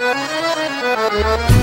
Música